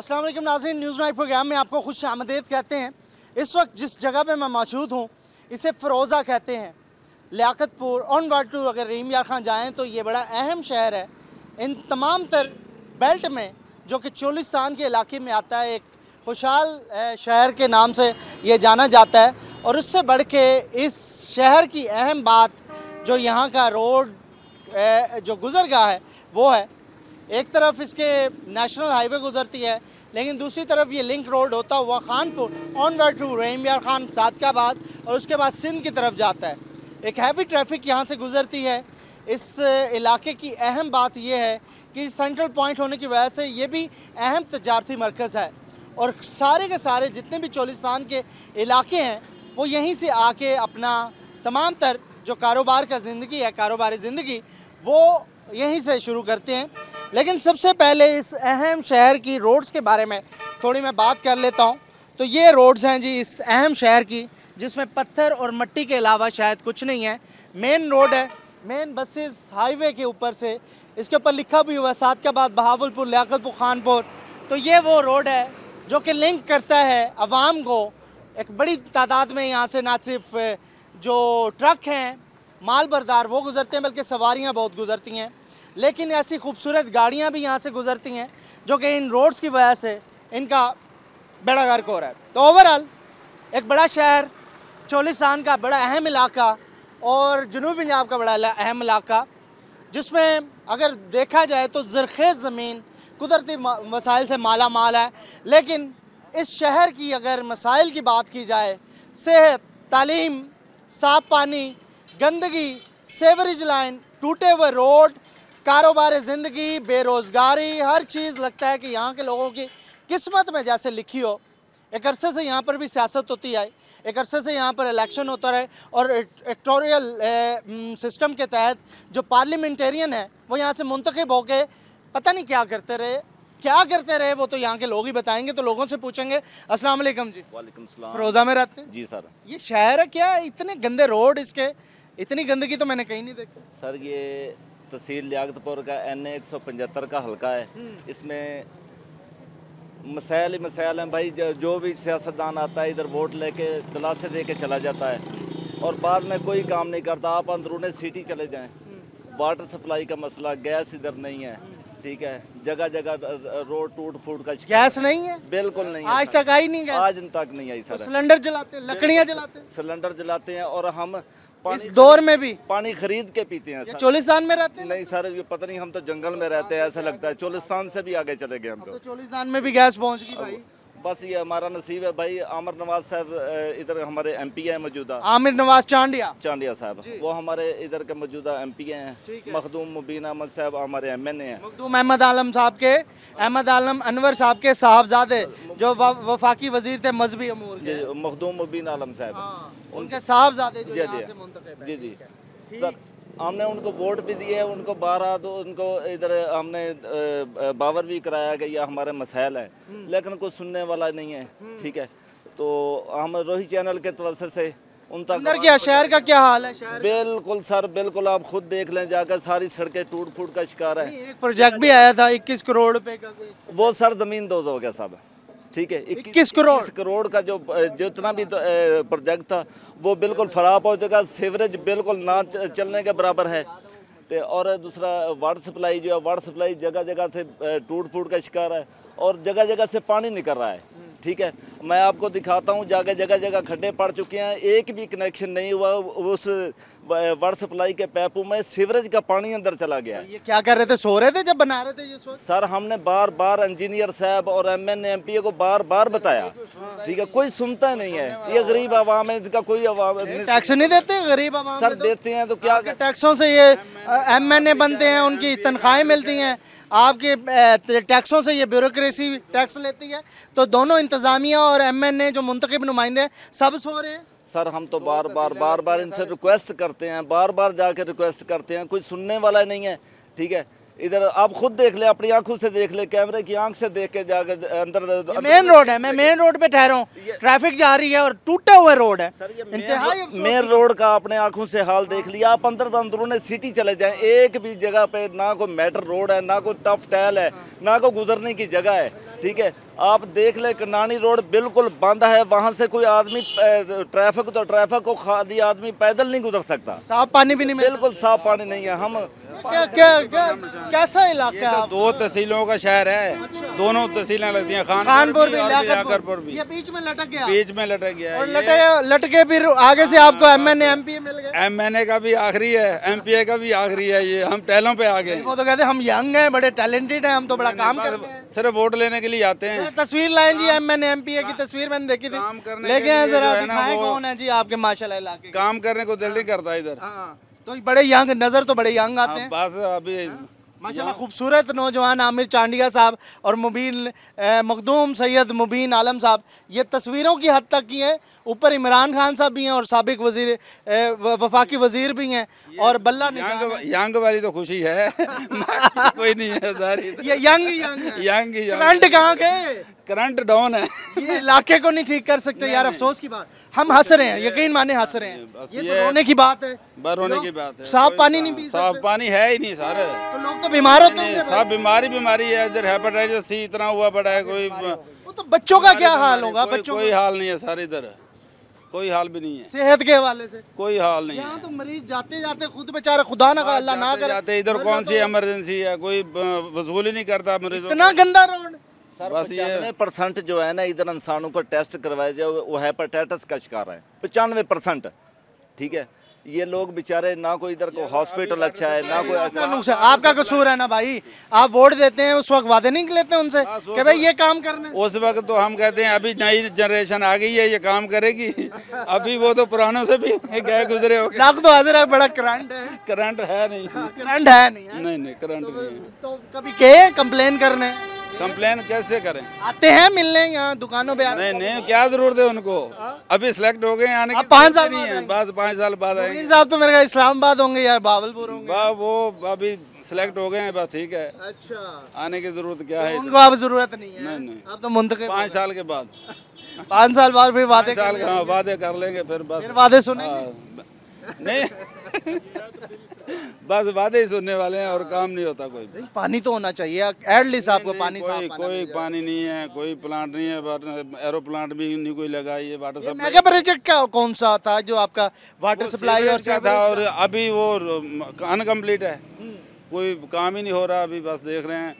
अस्सलाम वालेकुम नाज़रीन, न्यूज़ नाइट प्रोग्राम में आपको खुश आमदेद कहते हैं। इस वक्त जिस जगह पे मैं मौजूद हूँ, इसे फ़रोज़ा कहते हैं। लियाकतपुर, ऑन वाट टू अगर रहीम यार खान जाएँ तो ये बड़ा अहम शहर है। इन तमाम तर बेल्ट में, जो कि चोलिस्तान के इलाके में आता है, एक खुशहाल शहर के नाम से ये जाना जाता है। और उससे बढ़ के इस शहर की अहम बात, जो यहाँ का रोड जो गुजरगाह है, वो है एक तरफ़ इसके नेशनल हाईवे गुजरती है, लेकिन दूसरी तरफ़ ये लिंक रोड होता हुआ Khanpur on way to Rahim Yar Khan Sadiqabad, और उसके बाद सिंध की तरफ़ जाता है। एक हैवी ट्रैफ़िक यहाँ से गुजरती है। इस इलाके की अहम बात यह है कि सेंट्रल पॉइंट होने की वजह से ये भी अहम तजारती मरकज़ है। और सारे के सारे जितने भी चोलिस्तान के इलाके हैं, वो यहीं से आके अपना तमाम तर जो कारोबार का ज़िंदगी है, कारोबारी ज़िंदगी, वो यहीं से शुरू करते हैं। लेकिन सबसे पहले इस अहम शहर की रोड्स के बारे में थोड़ी मैं बात कर लेता हूँ। तो ये रोड्स हैं जी इस अहम शहर की, जिसमें पत्थर और मट्टी के अलावा शायद कुछ नहीं है। मेन रोड है, मेन बसेस हाईवे के ऊपर से। इसके ऊपर लिखा भी हुआ है, सादकाबाद, बहावलपुर, लियाकतपुर, खानपुर। तो ये वो रोड है, जो कि लिंक करता है आवाम को। एक बड़ी तादाद में यहाँ से ना सिर्फ़ जो ट्रक हैं, माल बरदार वो गुजरते हैं, बल्कि सवारियाँ बहुत गुजरती हैं। लेकिन ऐसी खूबसूरत गाड़ियाँ भी यहाँ से गुजरती हैं, जो कि इन रोड्स की वजह से इनका बेड़ा गर्क हो रहा है। तो ओवरऑल एक बड़ा शहर, चोलिस्तान का बड़ा अहम इलाका और जनूबी पंजाब का बड़ा अहम इलाका, जिसमें अगर देखा जाए तो जरखेज़ ज़मीन कुदरती वसाइल से माला माल है। लेकिन इस शहर की अगर मसाइल की बात की जाए, सेहत, तालीम, साफ़ पानी, गंदगी, सेवरेज लाइन, टूटे हुए रोड कारोबार ज़िंदगी बेरोज़गारी हर चीज़ लगता है कि यहाँ के लोगों की किस्मत में जैसे लिखी हो। एक अरसे से यहाँ पर भी सियासत होती है एक अरसे से यहाँ पर इलेक्शन होता रहे और इलेक्टोरियल सिस्टम के तहत जो पार्लियामेंटेरियन है वो यहाँ से मुंतखब होके पता नहीं क्या करते रहे। क्या करते रहे वो तो यहाँ के लोग ही बताएँगे तो लोगों से पूछेंगे। अस्सलाम वालेकुम जी। वालेकुम सलाम। फिरोजा में रहते हैं? जी सर। ये शहर है क्या? इतने गंदे रोड इसके? इतनी गंदगी तो मैंने कहीं नहीं देखी। सर ये तहसील लियाकतपुर का एन ए का हल्का है। हम्म। इसमें मसाइल ही मसाइल हैं। भाई जो- जो भी सियासतदान आता है इधर वोट लेके दिलासे दे के चला जाता है। और बाद में कोई काम नहीं करता। आप अंदरूनी सिटी चले जाएँ। वाटर सप्लाई का मसला गैस इधर नहीं है। ठीक है? जगह जगह रोड टूट फूट का गैस नहीं है। बिल्कुल नहीं आज। तक आई नहीं आज तक नहीं आई तो सर। सिलेंडर जलाते हैं लकड़ियाँ जलाते हैं। सिलेंडर जलाते हैं और हम इस दौर में भी। पानी खरीद के पीते हैं चोलिस्तान में रहते हैं? नहीं सर ये पता नहीं हम तो जंगल में रहते हैं ऐसा लगता है। चोलिस्तान से भी आगे चले गए हम तो। तो चोलिस्तान में भी गैस पहुँच गई भाई। बस ये हमारा नसीब है भाई आमर नवाज़ साहब इधर हमारे एमपी हैं मौजूदा। आमिर नवाज़ चांडिया। चांडिया साहब वो हमारे इधर के मौजूदा एमपी ठीक हैं। मखदूम मुबीन अहमद साहब हमारे एमएनए हैं। मखदूम अहमद आलम साहब के अहमद आलम अनवर साहब के साहबजादे जो वफाकी वज़ीर थे मजहबी अमूर मखदूम मुबीन आलम साहब। हाँ, उनके साहबजादे जी, जी। जी। जी हमने उनको वोट भी दिए उनको बारह तो उनको इधर हमने बावर भी कराया कि यह हमारे मसाइल है। हम्म। लेकिन कुछ सुनने वाला नहीं है ठीक है? तो हम रोही चैनल के तवसर से उन तक अंदर क्या शहर का क्या हाल है शहर बिल्कुल सर बिल्कुल आप खुद देख लें जाकर सारी सड़कें टूट फूट का शिकार है। एक प्रोजेक्ट भी आया था 21 करोड़ रुपए का वो सर ज़मीन दोज हो गया साहब। ठीक है 21 करोड़? करोड़ का जो जितना भी तो, प्रोजेक्ट था वो बिल्कुल खराब हो। जाएगा सीवरेज बिल्कुल ना चलने के बराबर है। ते और दूसरा वाटर सप्लाई जो है वाटर सप्लाई जगह जगह से टूट फूट का शिकार है और जगह जगह से पानी निकल रहा है। ठीक है मैं आपको दिखाता हूँ जगह जगह जगह खड्डे पड़ चुके हैं। एक भी कनेक्शन नहीं हुआ उस वाटर सप्लाई के पैपों में सीवरेज का पानी अंदर चला गया ये क्या कर रहे थे? सो रहे थे जब बना रहे थे ये सर हमने बार बार इंजीनियर साहब और M N M P A को बार बार बताया। ठीक है कोई सुनता नहीं है। ये गरीब आवाम है इसका कोई आवाम टैक्स नहीं। देते गरीब आवाम सर तो? देते हैं तो क्या टैक्सों से ये एम एन ए बनते हैं उनकी तनख्वाहें मिलती हैं। आपके टैक्सों से ये ब्यूरोक्रेसी टैक्स लेती है। तो दोनों इंतजामिया और एम एन ए जो मुंतखब नुमाइंदे सब सो रहे हैं। सर हम तो बार बार बार बार इनसे रिक्वेस्ट करते हैं बार बार जाके रिक्वेस्ट करते हैं कोई सुनने वाला नहीं है ठीक है? इधर आप खुद देख ले अपनी आँखों से देख ले कैमरे की आँख से देख के जाकर अंदर मेन रोड है मैं मेन रोड पे ठहरा हूँ। ट्रैफ़िक जा रही है और टूटे हुए रोड है। मेन रोड का अपने आँखों से हाल देख लिया। आप अंदर अंदरूने सिटी चले जाए। एक भी जगह पे ना कोई मेटर रोड है ना कोई टफ टैल है ना कोई गुजरने की जगह है ठीक है? आप देख ले कनानी रोड बिल्कुल बंद है। वहाँ से कोई आदमी ट्रैफ़िक तो ट्रैफ़िक को खाली आदमी पैदल नहीं गुजर सकता। साफ़ पानी भी नहीं बिल्कुल साफ़ पानी नहीं है। हम क्या क्या क्या कैसा इलाका है दो तहसीलों का शहर है। दोनों तहसीलें लगती हैं खान कानपुर भी लियाकतपुर भी। ये बीच में लटक गया। बीच में लटक गया। और लटे लटके फिर आगे से आपको एम एन एम पी मिल गए। एम एन ए का भी आखिरी है एम पी ए का भी आखिरी है ये। हम टहलों पे आ गए। वो तो कहते हैं हम यंग हैं बड़े टैलेंटेड हैं हम तो बड़ा काम करते हैं। सिर्फ़ वोट लेने के लिए आते हैं। तस्वीर लाए जी M N M P A की तस्वीर मैंने देखी थी। लेके आए जरा दिखाएँ कौन है जी आपके माशाल्लाह इलाके काम करने को दिल नहीं करता इधर। हाँ। तो बड़े यंग नज़र तो बड़े यंग आते हाँ, हैं। बस अभी माशाल्लाह खूबसूरत नौजवान आमिर चांडिया साहब और मुबीन मखदूम सैयद मुबीन आलम साहब। ये तस्वीरों की हद तक की हैं। ऊपर इमरान खान साहब भी हैं और सबक वज़ीर वफाकी वज़ीर भी हैं। और बल्ला यंग है। यंग वाली तो खुशी है। कोई नहीं है ये यंग ही यंग है। यंग ही यंग करंट कहाँ गए? करंट डाउन है। ये इलाके को नहीं ठीक कर सकते यार अफसोस की बात। हम हंस रहे हैं यकीन माने हंस रहे हैं। ये तो रोने की बात है। बर होने लोग की बात है। साफ़ पानी नहीं पी साफ़ पानी है ही नहीं सर। तो लोग तो बीमार होते हैं सब बीमारी बीमारी है इधर हेपेटाइटिस सी इतना हुआ पड़ा है कोई वो तो बच्चों का क्या हाल होगा? बच्चों कोई हाल नहीं है सर इधर। कोई हाल भी नहीं है। सेहत के हवाले से। कोई हाल नहीं यहाँ है। तो मरीज़ जाते जाते खुद बेचारा खुदा ना अल्लाह ना करे। जाते इधर कौन सी इमरजेंसी है? कोई वसूल ही नहीं करता मरीजों इतना गंदा रोड सर बस ये- परसेंट जो है ना इधर इंसानों को टेस्ट करवाए जाए वो हेपेटाइटिस का शिकार है। पचानवे परसेंट। ठीक है? ये लोग बेचारे ना कोई इधर को हॉस्पिटल अच्छा है ना कोई आपका नुकसान आपका कसूर है ना भाई? आप वोट देते हैं उस वक्त वादे नहीं लेते उनसे कि भाई ये काम करना उस वक्त तो हम कहते हैं अभी नई जनरेशन आ गई है ये काम करेगी। अभी वो तो पुरानों से भी गए गुजरे हो लाख तो हाजिर है बड़ा करंट है। करंट है नहीं। करंट है नहीं नहीं नहीं करंट नहीं तो कभी के कंप्लेन करने? कंप्लेन कैसे करें? आते हैं मिलने यहाँ दुकानों पे आते नहीं नहीं क्या ज़रूरत है उनको? अभी सिलेक्ट हो गए आने अब की पाँच साल नहीं है। बस पाँच साल बाद आएँगे। साहब तो मेरे ख्याल इस्लामाबाद होंगे यार बावलपुर होंगे। वो अभी सिलेक्ट हो गए हैं बस ठीक है। अच्छा। आने की ज़रूरत क्या है? उनको अब ज़रूरत नहीं है। नहीं, नहीं। अब तो मुंतखब पाँच साल के बाद। पाँच साल बाद फिर वादे साल हाँ, वादे कर लेंगे फिर बस। वादे सुनेंगे। हाँ, नहीं। बस वादे ही सुनने वाले हैं और काम नहीं होता कोई। नहीं, पानी तो होना चाहिए। एटलीस्ट आपको पानी कोई पाना कोई पानी नहीं है कोई प्लांट नहीं है एरो प्लांट भी नहीं कोई लगा ये वाटर सप्लाई मेगा प्रोजेक्ट का कौन सा था जो आपका वाटर सप्लाई और था और अभी वो अनकम्प्लीट है। हम्म। कोई काम ही नहीं हो रहा अभी बस देख रहे हैं।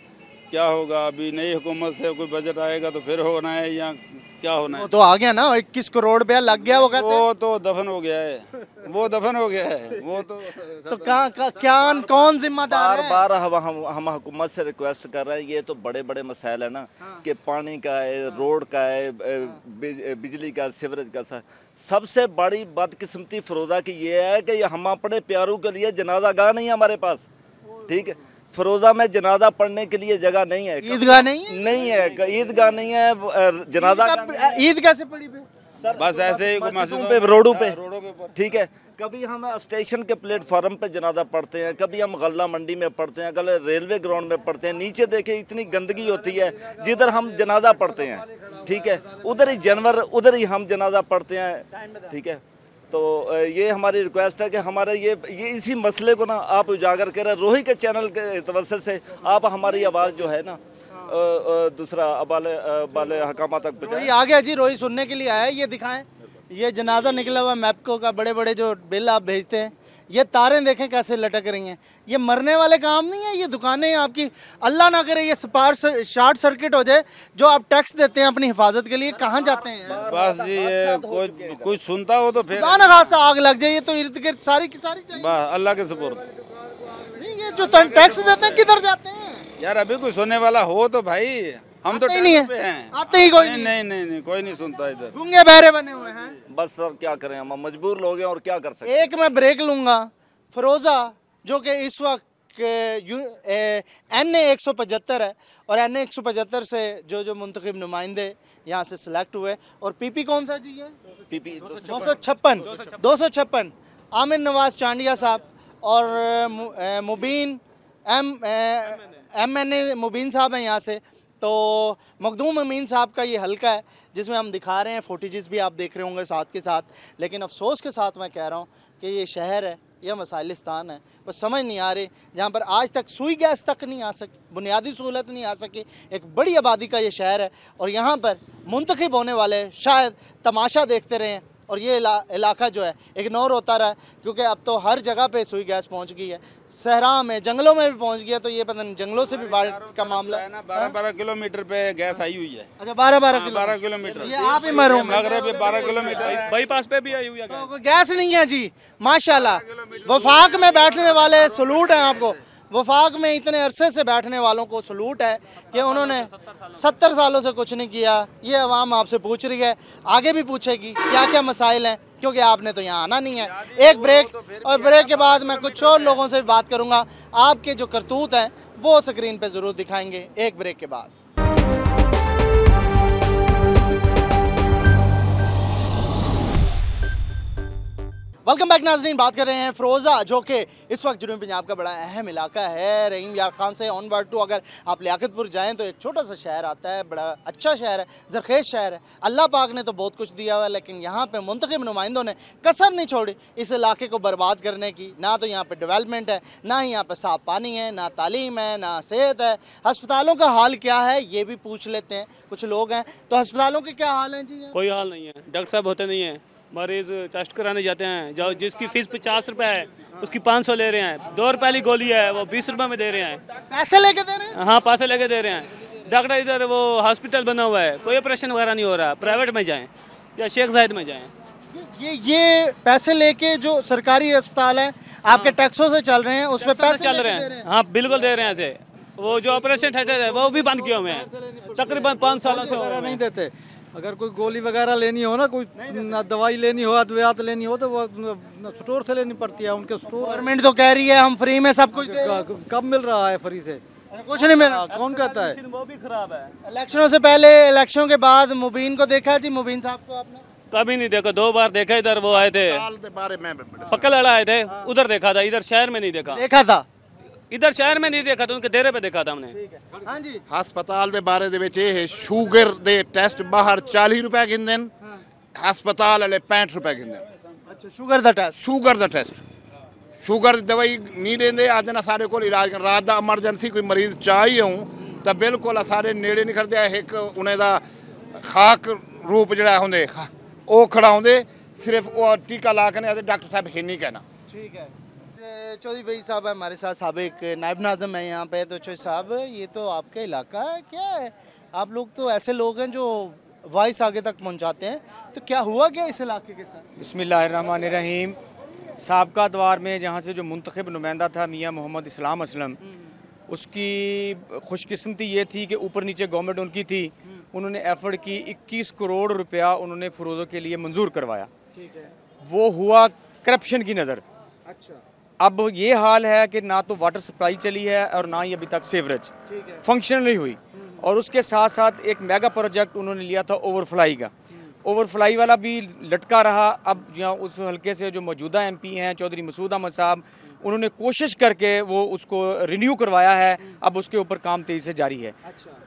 क्या होगा अभी नई हुकूमत से कोई बजट आएगा तो फिर होना है या क्या होना वो है? तो आ गया ना इक्कीस करोड़ रुपया लग गया वो कहते वो तो दफन हो गया है। वो दफन हो गया है। वो तो तो कहाँ का- क्या कौन जिम्मेदार बार है? बार हम हम हम हुकूमत से रिक्वेस्ट कर रहे हैं ये तो बड़े बड़े मसाइल है ना हाँ। कि पानी का है हाँ। रोड का है बिज- बिजली का सीवरेज का सा- सबसे बड़ी बदकिस्मती फरोजा की ये है कि हम अपने प्यारों के लिए जनाजा गाह नहीं है हमारे पास। ठीक है? फरोजा में जनाजा पढ़ने के लिए जगह नहीं है। ईदगाह नहीं है? नहीं है ईदगाह नहीं है जनाजा गाह नहीं है। ईद ईद कैसे पड़ी सर, बस ऐसे ही मस्जिदों पे रोडों पे। रोडों के ऊपर ठीक है। कभी हम स्टेशन के प्लेटफार्म पे जनाजा पढ़ते हैं कभी हम गल्ला मंडी में पढ़ते हैं कभी रेलवे ग्राउंड में पढ़ते हैं नीचे देखे इतनी गंदगी होती है जिधर हम जनाजा पढ़ते हैं ठीक है? उधर ही जानवर उधर ही हम जनाजा पढ़ते हैं ठीक है? तो ये हमारी रिक्वेस्ट है कि हमारे ये ये इसी मसले को ना आप उजागर करें रोही के चैनल के तवसत से आप हमारी आवाज़ जो है ना दूसरा अबाले बाले हकामा तक रोही पहुँचाएँ आ गया जी रोही सुनने के लिए आया ये दिखाएँ। ये जनाजा निकला हुआ मैपको का बड़े बड़े जो बिल आप भेजते हैं। ये तारें देखें कैसे लटक रही हैं। ये मरने वाले काम नहीं है ये दुकानें आपकी अल्लाह ना करे ये स्पार शॉर्ट सर्किट हो जाए जो आप टैक्स देते हैं अपनी हिफाजत के लिए कहाँ जाते हैं बस जी ये कोई कोई सुनता हो तो फिर ना खासा आग लग जाए ये तो इर्द गिर्द सारी की सारी अल्लाह के सपोर्ट। नहीं ये जो टैक्स देते हैं किधर जाते हैं? यार अभी कोई सुनने वाला हो तो भाई हम तो ही नहीं है। हैं। आते ही कोई नहीं नहीं। नहीं नहीं कोई नहीं सुनता इधर। गूँगे बहरे बने हुए हैं। बस सर क्या करें हम? मजबूर लोग हैं और क्या कर सकते हैं? एक मैं ब्रेक लूँगा। फरोजा जो कि इस वक्त एन ए एक सौ पचहत्तर है और एन ए एक सौ पचहत्तर से जो जो मुंतखब नुमाइंदे यहाँ से सिलेक्ट हुए। और पीपी कौन सा जी है? पीपी दो सौ छप्पन। दो सौ छप्पन। आमिर नवाज़ चांडिया साहब और Mubeen M M N A Mubeen साहब हैं यहाँ से तो मखदूम अमीन साहब का ये हल्का है, जिसमें हम दिखा रहे हैं फोटेजेस भी आप देख रहे होंगे साथ के साथ, लेकिन अफसोस के साथ मैं कह रहा हूँ कि ये शहर है यह मसाइलिस्तान है, बस समझ नहीं आ रही, जहाँ पर आज तक सुई गैस तक नहीं आ सकी, बुनियादी सहूलत नहीं आ सकी, एक बड़ी आबादी का ये शहर है, और यहाँ पर मुंतखब होने वाले शायद तमाशा देखते रहें और ये इला, इलाका जो है इग्नोर होता रहा क्योंकि अब तो हर जगह पे सुई गैस पहुँच गई है। सहरा में जंगलों में भी पहुँच गया तो ये पता नहीं जंगलों से भी बाढ़ का मामला है ना बारह बारह किलोमीटर पे गैस आई हुई है। अच्छा बारह बारह हाँ, बारह किलोमीटर। ये आप ही मरो मगरब बारह किलोमीटर बाईपास पे भी आई हुई है तो गैस। नहीं है जी माशाल्लाह। वफाक में बैठने वाले सलूट है आपको। वफाक में इतने अरसे से बैठने वालों को सलूट है कि उन्होंने सत्तर सालों से कुछ नहीं किया। ये अवाम आपसे पूछ रही है, आगे भी पूछेगी क्या क्या मसाइल हैं? क्योंकि आपने तो यहाँ आना नहीं है। एक ब्रेक और ब्रेक के बाद मैं कुछ और लोगों से भी बात करूँगा। आपके जो करतूत हैं, वो स्क्रीन पर ज़रूर दिखाएँगे, एक ब्रेक के बाद। वेलकम बैक नाजरीन। बात कर रहे हैं फ़रोज़ा जो कि इस वक्त जुनूबी पंजाब का बड़ा अहम इलाका है। रहीम यार खान से ऑन वर्ड टू अगर आप लियाकतपुर जाएँ तो एक छोटा सा शहर आता है, बड़ा अच्छा शहर है, जरखेज़ शहर है। अल्लाह पाक ने तो बहुत कुछ दिया हुआ है, लेकिन यहाँ पे मुंतखब नुमाइंदों ने कसर नहीं छोड़ी इस इलाके को बर्बाद करने की। ना तो यहाँ पर डेवलपमेंट है, ना ही यहाँ पर साफ़ पानी है, ना तालीम है, ना सेहत है। हस्पतालों का हाल क्या है, ये भी पूछ लेते हैं। कुछ लोग हैं। तो हस्पतालों के क्या हाल हैं जी? कोई हाल नहीं है। डॉक्टर साहब होते नहीं है। मरीज़ टेस्ट कराने जाते हैं। जो जिसकी फ़ीस पचास रुपए है उसकी पाँच सौ ले रहे हैं। दो रुपए वाली गोली है वो बीस रुपए में दे रहे हैं। पैसे लेके दे रहे हैं? हाँ पैसे लेके दे रहे हैं। डॉक्टर इधर वो हॉस्पिटल बना हुआ है। कोई ऑपरेशन वगैरह नहीं हो रहा। प्राइवेट में जाएँ या शेख जाहिद में जाएँ। ये ये पैसे लेके जो सरकारी अस्पताल है आपके टैक्सों से चल रहे हैं उसमें पैसे चल रहे हैं। हाँ। बिल्कुल दे रहे हैं ऐसे। वो जो ऑपरेशन थिएटर है वो भी बंद किए हुए हैं। तकरीबन पाँच सालों से हो नहीं देते। अगर कोई गोली वगैरह लेनी हो ना कोई न दवाई लेनी हो अद्वियात लेनी हो तो वो स्टोर से लेनी पड़ती है उनके स्टोर गवर्नमेंट तो कह रही है हम फ्री में सब कुछ हैं। कब मिल रहा है फ्री से? कुछ नहीं मिल रहा। हाँ, कौन कहता है? वो भी खराब है। इलेक्शनों से पहले इलेक्शनों के बाद मुबीन को देखा जी? मुबीन साहब को आपने? कभी नहीं देखा दो बार देखा इधर वो आए थे। बारे में पक्का लड़ा आए थे उधर देखा था इधर शहर में नहीं देखा। देखा था। इधर शहर में नहीं देखा था उनके डेरे पे देखा था हमने ठीक है हाँ जी ਹਸਪਤਾਲ ਦੇ ਬਾਰੇ ਦੇ ਵਿੱਚ ਇਹ ਹੈ ਸ਼ੂਗਰ ਦੇ ਟੈਸਟ ਬਾਹਰ 40 ਰੁਪਏ ਗਿੰਦੇ ਨੇ ਹਸਪਤਾਲ ਵਾਲੇ 65 ਰੁਪਏ ਗਿੰਦੇ ਨੇ अच्छा शुगर दा टेस्ट ਸ਼ੂਗਰ ਦਾ ਟੈਸਟ ਸ਼ੂਗਰ ਦੀ ਦਵਾਈ ਨਹੀਂ ਲੈਂਦੇ ਅੱਜ ਨਾ ਸਾਡੇ ਕੋਲ ਇਲਾਜ ਕਰਨ ਰਾਤ ਦਾ ਐਮਰਜੈਂਸੀ ਕੋਈ ਮਰੀਜ਼ ਚਾਹੀ ਹੂੰ ਤਾਂ ਬਿਲਕੁਲ ਸਾਡੇ ਨੇੜੇ ਨਹੀਂ ਖੜਦੇ ਇੱਕ ਉਹਨੇ ਦਾ ਖਾਕ ਰੂਪ ਜਿਹੜਾ ਹੁੰਦੇ ਖਾ- ਉਹ ਖੜਾ ਹੁੰਦੇ ਸਿਰਫ ਉਹ ਟੀਕਾ ਲਾ ਕੇ ਨੇ ਅਤੇ ਡਾਕਟਰ ਸਾਹਿਬ ਹੈ ਨਹੀਂ ਕਹਿਣਾ ठीक है ए, चौधरी भाई साहब है हमारे साथ सबक नायब नाजम है यहाँ पे। तो चौधरी साहब ये तो आपका इलाका है। क्या है? आप लोग तो ऐसे लोग हैं जो वॉइस आगे तक पहुँचाते हैं। तो क्या हुआ क्या इस इलाके के साथ? बिस्मिल्लाहिर्रहमानिर्रहीम। सबका द्वार में जहाँ से जो मुंतखब नुमाइंदा था मियाँ मोहम्मद इस्लाम असलम उसकी खुशकस्मती ये थी कि ऊपर नीचे गवर्नमेंट उनकी थी। उन्होंने एफर्ट की 21 करोड़ रुपया उन्होंने फ़रोज़ों के लिए मंजूर करवाया। ठीक है। वो हुआ करप्शन की नज़र। अच्छा। अब ये हाल है कि ना तो वाटर सप्लाई चली है और ना ही अभी तक सीवरेज फंक्शनल हुई। और उसके साथ साथ एक मेगा प्रोजेक्ट उन्होंने लिया था ओवरफ्लाई का। ओवरफ्लाई वाला भी लटका रहा। अब जहाँ उस हल्के से जो मौजूदा एमपी हैं चौधरी मसूद अहमद साहब उन्होंने कोशिश करके वो उसको रिन्यू करवाया है। अब उसके ऊपर काम तेज़ी से जारी है।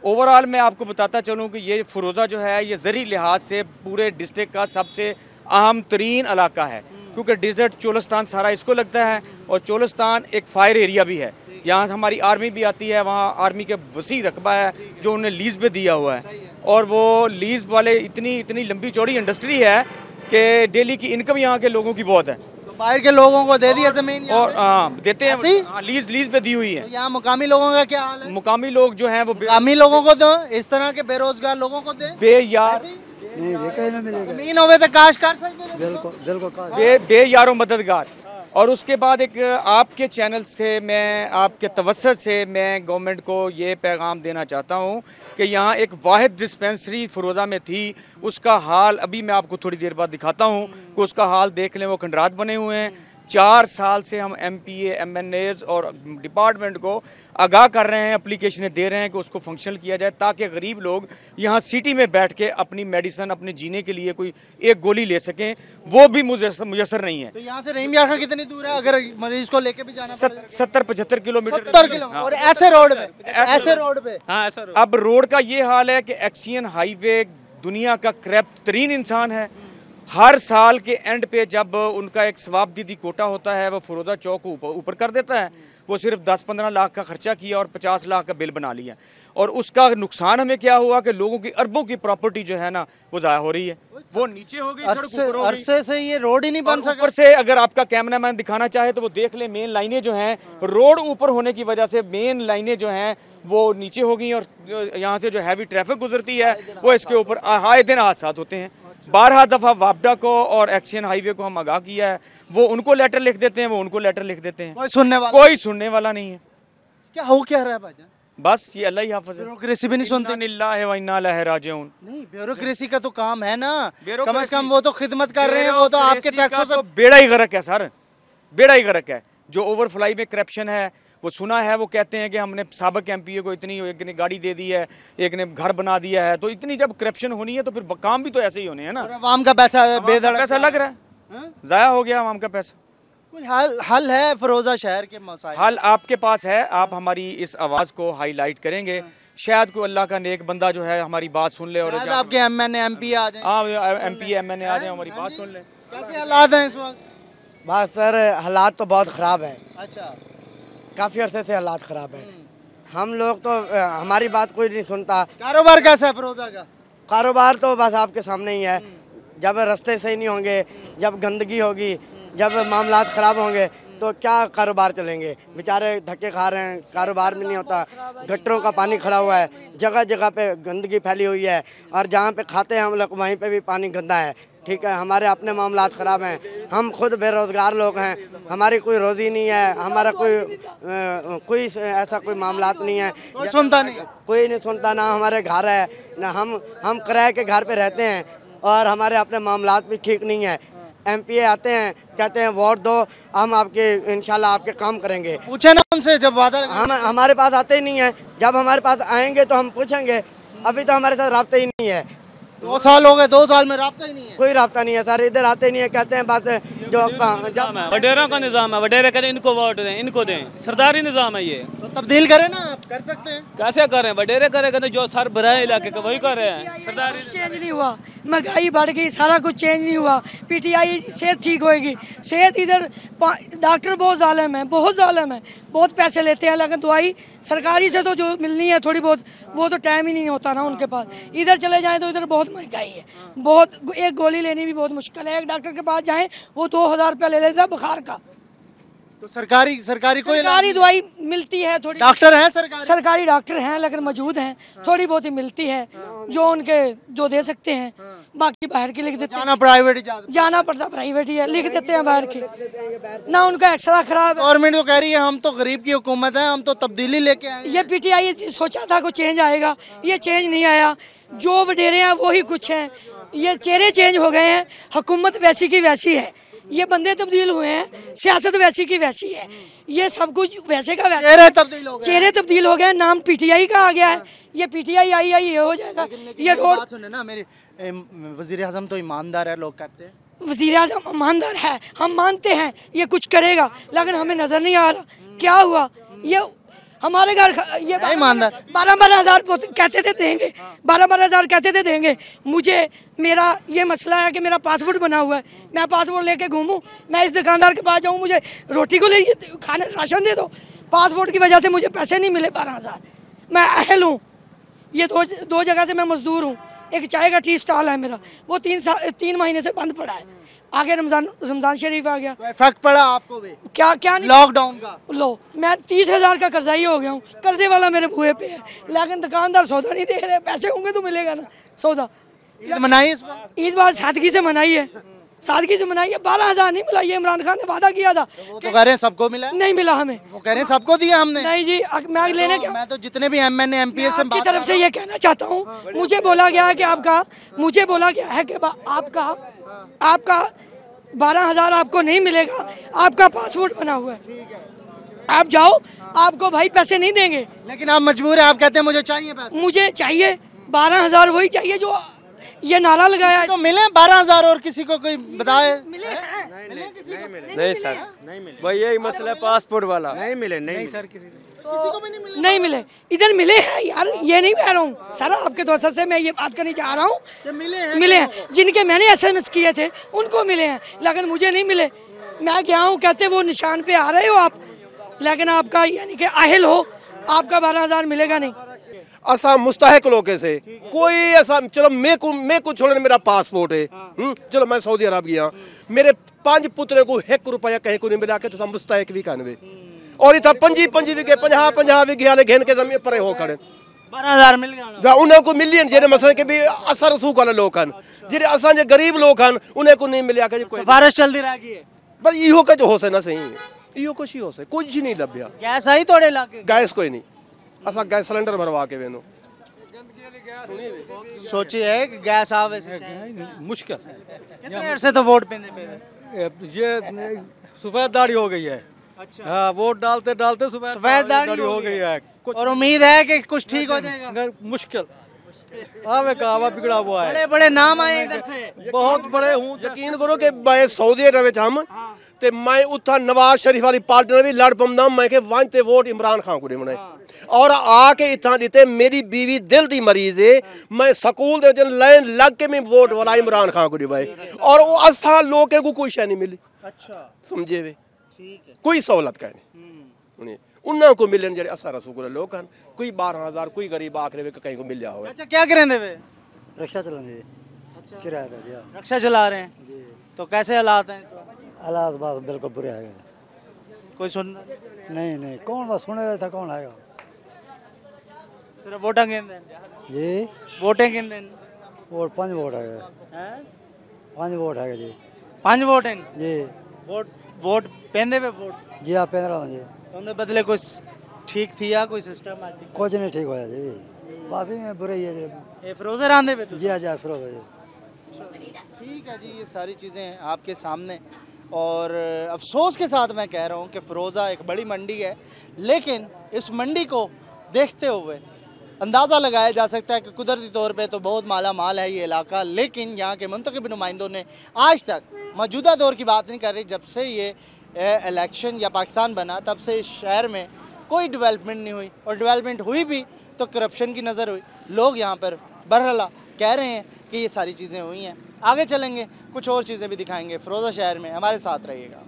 ओवरऑल अच्छा मैं आपको बताता चलूँ कि ये फ़रोज़ा जो है ये ज़री लिहाज से पूरे डिस्ट्रिक्ट का सबसे अहम तरीन इलाका है। क्योंकि डिजर्ट चोलस्तान सारा इसको लगता है और चोलस्तान एक फायर एरिया भी है। यहाँ हमारी आर्मी भी आती है वहाँ आर्मी के वसी रकबा है जो उन्हें लीज पे दिया हुआ है। और वो लीज वाले इतनी इतनी लंबी चौड़ी इंडस्ट्री है कि डेली की इनकम यहाँ के लोगों की बहुत है। तो बाहर के लोगों को दे दिया ज़मीन और पे? हाँ देते ही? हैं? हाँ, लीज लीज पे दी हुई है। तो यहाँ मुकामी लोगों का क्या हाल है? मुकामी लोग जो हैं वो मुकामी लोगों को दो इस तरह के बेरोजगार लोगों को दे? बे बेयार नहीं देखा ही ना मिलेगा ज़मीन होवे तो काश कर सकते। बिल्कुल बिल्कुल बे यारो मददगार। और उसके बाद एक आपके चैनल से मैं आपके तवसत से मैं गवर्नमेंट को ये पैगाम देना चाहता हूँ कि यहाँ एक वाहिद डिस्पेंसरी फ़रोज़ा में थी। उसका हाल अभी मैं आपको थोड़ी देर बाद दिखाता हूँ कि उसका हाल देख लें वो खंडरात बने हुए हैं। चार साल से हम एम पी एम एन एज और डिपार्टमेंट को आगाह कर रहे हैं अप्लीकेशनें दे रहे हैं कि उसको फंक्शनल किया जाए ताकि गरीब लोग यहाँ सिटी में बैठ के अपनी मेडिसन अपने जीने के लिए कोई एक गोली ले सकें वो भी मुयसर मुयसर नहीं है। तो यहाँ से रहीम यार कितनी दूर है? अगर मरीज़ को लेके भी जाना सत- सत्तर पचहत्तर किलोमीटर। सत्तर किलो हाँ। और ऐसे रोड पे ऐसे रोड पे। हाँ ऐसा अब रोड का ये हाल है कि एक्सियन हाईवे दुनिया का क्रैप तरीन इंसान है। हर साल के एंड पे जब उनका एक सवाबदीदी कोटा होता है वो फरोजा चौक को ऊपर कर देता है। वो सिर्फ़ 10-15 लाख का खर्चा किया और 50 लाख का बिल बना लिया। और उसका नुकसान हमें क्या हुआ कि लोगों की अरबों की प्रॉपर्टी जो है ना वो ज़ाया हो रही है। वो नीचे हो गई सड़क अरसे अरसे से ये रोड ही नहीं बन सका। ऊपर से अगर आपका कैमरामैन दिखाना चाहे तो वो देख ले मेन लाइनें जो हैं रोड ऊपर होने की वजह से मेन लाइनें जो हैं वो नीचे हो गई और यहाँ से जो हैवी ट्रैफ़िक गुजरती है वो इसके ऊपर आए दिन हादसा होते हैं। बारह दफ़ा वापडा को और एक्शन हाईवे को हम आगाह किया है। वो उनको लेटर लिख देते हैं वो उनको लेटर लिख देते हैं। कोई सुनने वाला? कोई सुनने वाला नहीं है। क्या हो क्या रहा है भाईजान बस ये अल्लाह ही हाफिज ब्यूरोक्रेसी भी नहीं सुनते? नहीं ब्यूरोक्रेसी का तो काम है ना। कम से कम वो तो खिदमत कर रहे हैं वो तो आपके टैक्सों से तो बेड़ा ही गर्क है सर। बेड़ा ही गर्क है। जो ओवरफ्लाई में करप्शन है वो सुना है वो कहते हैं कि हमने सबक एम को इतनी एक ने गाड़ी दे दी है एक ने घर बना दिया है। तो इतनी जब करप्शन होनी है तो फिर काम भी तो ऐसे ही होने हैं ना। आवाम का पैसा बेधड़क पैसा लग रहा है। हाँ? जाया हो गया आवाम का पैसा। कोई हल हल है फिरोजा शहर के मसाइल? हाल आपके पास है आप हमारी इस आवाज़ को हाईलाइट करेंगे। शायद कोई अल्लाह का नेक बंदा जो है हमारी बात सुन ले और आपके एम एन एम पी आ जाए। हाँ M P M N A आ जाए हमारी बात सुन ले। कैसे हालात हैं इस वक्त? बस सर हालात तो बहुत ख़राब है। अच्छा। काफ़ी अरसे से हालात ख़राब है। हम लोग तो हमारी बात कोई नहीं सुनता। कारोबार कैसा है फिरोजा का? कारोबार तो बस आपके सामने ही है। जब रास्ते सही नहीं होंगे जब गंदगी होगी जब मामला ख़राब होंगे तो क्या कारोबार चलेंगे? बेचारे धक्के खा रहे हैं कारोबार में नहीं होता। गटरों का पानी खड़ा हुआ है। जगह जगह पे गंदगी फैली हुई है और जहाँ पे खाते हैं हम लोग वहीं पे भी पानी गंदा है। ठीक है हमारे अपने मामला ख़राब हैं। हम खुद बेरोज़गार लोग हैं। हमारी कोई रोज़ी नहीं है हमारा कोई कोई ऐसा कोई मामला नहीं है। कोई सुनता नहीं कोई नहीं सुनता ना हमारे घर है ना हम हम किराए के घर पे रहते हैं और हमारे अपने मामला भी ठीक नहीं है। एमपीए आते हैं कहते हैं वोट दो हम आपके इंशाल्लाह आपके काम करेंगे। पूछे ना उनसे जब वादा हम हमारे पास आते ही नहीं है। जब हमारे पास आएँगे तो हम पूछेंगे। अभी तो हमारे साथ रबते ही नहीं है। दो साल हो गए दो साल में रास्ता ही नहीं है। कोई रबता नहीं है सर इधर आते नहीं है कहते हैं बस जो है वडेरों का निज़ाम है वडेरे कहते हैं इनको वोट दें इनको दें। सरदारी निज़ाम है ये। तो तब्दील करें ना आप कर सकते हैं। कैसे कर? रहे हैं वडेरे करे कहते जो सर भरा इलाके का वही कर रहे हैं। सरदारी चेंज नहीं हुआ। महँगाई बढ़ गई सारा कुछ चेंज नहीं हुआ। पीटीआई सेहत ठीक होएगी। सेहत इधर डॉक्टर बहुत जालिम है बहुत जालिम है। बहुत पैसे लेते हैं लेकिन दवाई सरकारी से तो जो मिलनी है थोड़ी बहुत वो तो टाइम ही नहीं होता ना उनके पास। इधर चले जाएँ तो इधर बहुत महँगाई है। बहुत एक गोली लेनी भी बहुत मुश्किल है। एक डॉक्टर के पास जाएँ वो दो हज़ार रुपया ले लेता है बुखार का। तो सरकारी सरकारी कोई सरकारी दवाई मिलती है थोड़ी डॉक्टर हैं सरकारी? सरकारी डॉक्टर हैं लेकिन मौजूद हैं। थोड़ी बहुत ही मिलती है जो उनके जो दे सकते हैं। बाकी बाहर की लिख देते हैं। जाना प्राइवेट जाना पड़ता प्राइवेट ही है। लिख देते हैं बाहर की। ना उनका एक्सरा खराब है। गवर्नमेंट तो कह रही है हम तो गरीब की हुकूमत है हम तो तब्दीली लेके आए हैं। ये पीटीआई सोचा था को चेंज आएगा। ये चेंज नहीं आया। जो वडेरे हैं वही कुछ हैं। ये चेहरे चेंज हो गए हैं। हुकूमत वैसी की वैसी है। ये बंदे तब्दील हुए हैं। सियासत वैसी की वैसी है। ये सब कुछ वैसे का वैसे चेहरे तब्दील हो गए चेहरे तब्दील हो गए नाम पीटीआई का आ गया है। ये पीटीआई आई आई ये हो जाएगा। ये रोड सुने ना मेरी वज़ीर आज़म तो ईमानदार है लोग कहते हैं। वज़ीर अजम ईमानदार है। हम मानते हैं ये कुछ करेगा लेकिन हमें नज़र नहीं आ रहा। क्या हुआ? ये हमारे घर ये ईमानदार। बारह बारह हज़ार कहते थे देंगे। बारह बारह हज़ार कहते थे देंगे। मुझे मेरा ये मसला है कि मेरा पासपोर्ट बना हुआ है। मैं पासपोर्ट लेके घूमू मैं इस दुकानदार के पास जाऊँ मुझे रोटी को ले खाने राशन दे दो। पासपोर्ट की वजह से मुझे पैसे नहीं मिले बारह हज़ार। मैं अहल हूँ। ये दो दो जगह से मैं मजदूर हूँ। एक चाय का टी स्टॉल है मेरा। वो तीन साल तीन महीने से बंद पड़ा है। आगे रमज़ान रमज़ान शरीफ आ गया। तो इफ़ेक्ट पड़ा आपको भी? क्या क्या लॉकडाउन का? लो मैं तीस हज़ार का कर्जा ही हो गया हूँ। कर्जे वाला मेरे भूए पे है। लेकिन दुकानदार सौदा नहीं दे रहे। पैसे होंगे तो मिलेगा ना। सौदा। मनाई इस बार? इस बार सादगी से मनाई है। सादगी से मनाई है बारह हज़ार नहीं मिला ये इमरान खान ने वादा किया था वो तो कह रहे हैं सबको मिला नहीं मिला हमें। वो कह रहे हैं सबको दिया हमने। नहीं जी मैं लेने तो क्या मैं तो जितने भी एम एन एम पी से तरफ़ से ये कहना चाहता हूँ मुझे बोला गया है कि आपका मुझे बोला गया है कि आपका आपका बारह हज़ार आपको नहीं मिलेगा आपका पासपोर्ट बना हुआ है। आप जाओ आपको भाई पैसे नहीं देंगे। लेकिन आप मजबूर हैं आप कहते हैं मुझे चाहिए पैसे। मुझे चाहिए बारह हज़ार वही चाहिए जो ये नारा लगाया है तो मिले बारह हज़ार और किसी को कोई बताए? मिले हैं? नहीं सर। भाई यही मसला है पासपोर्ट वाला। नहीं मिले नहीं सर नहीं मिले। इधर मिले हैं यार ये नहीं कह रहा हूँ। सर आपके दोस्त से मैं ये बात करनी चाह रहा हूँ। मिले हैं मिले हैं। जिनके मैंने एसएमएस किए थे उनको मिले हैं। लेकिन मुझे नहीं मिले। मैं गया हूँ कहते वो निशान पे आ रहे हो आप। लेकिन आपका यानी कि आहल हो आपका बारह हज़ार मिलेगा नहीं। असा मुस्तहक लोगे से। कोई ऐसा चलो मैं को मैं को छोड़ने मेरा पासपोर्ट है। हम्म, चलो मैं सऊदी अरब गया। मेरे पाँच पुत्रे को एक रुपया कहीं को नहीं मिला के तो मुस्तहक भी कानवे। और इतना पंजी पंजी विगे पंजा पंजा विगे वाले घेन के ज़मीन परे हो खड़े। बारह मिल गया उन्हें को मिलियन जेने मसले के भी असर सूख वाले लोग हन जेरे असा जे गरीब लोग हन उन्हें को नहीं मिलिया के सिफारिश चलती रहेगी है। बस इहो के जो हो से ना सही। इहो कुछ ही हो से कुछ नहीं लभ्या। गैस आई थोड़े इलाके। गैस कोई नहीं। असां गैस सिलेंडर भरवा के वेंदो। सोची है कि गैस आवे से। मुश्किल। कितने तो वोट पे ये सफेददारी हो गई है। अच्छा। हाँ वोट डालते डालते सफेददारी हो गई है। और उम्मीद है कि कुछ ठीक हो जाएगा। मुश्किल। आवे कावा बिगड़ा हुआ है। बड़े बड़े नाम आए इधर से। बहुत बड़े हूँ। यकीन करो कि सऊदी अरब हम हाँ। ਤੇ ਮੈਂ ਉੱਥਾ ਨਵਾਜ਼ ਸ਼ਰੀਫ ਵਾਲੀ ਪਾਰਟੀ ਨਾਲ ਵੀ ਲੜ ਪੰਦਾ ਮੈਂ ਕਿ ਵੰਜ ਤੇ ਵੋਟ ਇਮਰਾਨ ਖਾਨ को देने और आके इतना दिते मेरी बीवी दिल दी मरीज है मैं स्कूल दे दिन लाइन लग के मैं वोट वाला इमरान खान को दिवाए और वो असा लोग को कोई शय नहीं मिली अच्छा समझे वे ठीक है कोई सहूलत का नहीं उन्हें उन्होंने को मिलन जेडे असा रसूल लोग हैं कोई बारह हजार कोई गरीब आखरे वे कहीं को मिल जा हो अच्छा क्या करें वे रिक्शा चलाने अच्छा। किराया था जी रक्षा चला रहे हैं? जी। तो कैसे हालात हैं इस हालात बात बिल्कुल बुरे आ गए कोई सुन नहीं नहीं। कौन बस सुने था कौन आएगा? सिर्फ़ वोटां गिनते हैं जी। वोटें गिनते हैं वोट पाँच वोट है हैं? पाँच वोट है जी। पाँच वोट हैं? जी। वोट वोट पेंदे पे वोट? जी आप पंद्रह जी। उनके बदले कुछ ठीक थी या कोई सिस्टम कुछ नहीं ठीक होया जी। ही में बुरे ही है जी। ये फिरोजर आंदे पे तो? जी जी फिरोज जी। ठीक है जी, ये सारी चीज़ें आपके सामने। और अफसोस के साथ मैं कह रहा हूँ कि फ़िरोज़ा एक बड़ी मंडी है, लेकिन इस मंडी को देखते हुए अंदाज़ा लगाया जा सकता है कि कुदरती तौर पे तो बहुत माला माल है ये इलाका, लेकिन यहाँ के मुंतखब नुमाइंदों ने आज तक मौजूदा दौर की बात नहीं कर रही। जब से ये इलेक्शन या पाकिस्तान बना, तब से इस शहर में कोई डेवलपमेंट नहीं हुई। और डेवलपमेंट हुई भी तो करप्शन की नज़र हुई। लोग यहाँ पर बरहला कह रहे हैं कि ये सारी चीज़ें हुई हैं। आगे चलेंगे, कुछ और चीज़ें भी दिखाएँगे। फिरोजा शहर में हमारे साथ रहिएगा।